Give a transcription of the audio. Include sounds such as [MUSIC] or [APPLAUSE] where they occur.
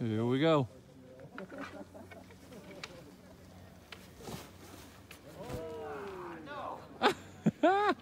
Here we go. [LAUGHS]